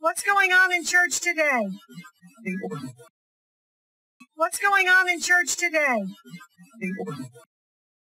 What's going on in church today? What's going on in church today?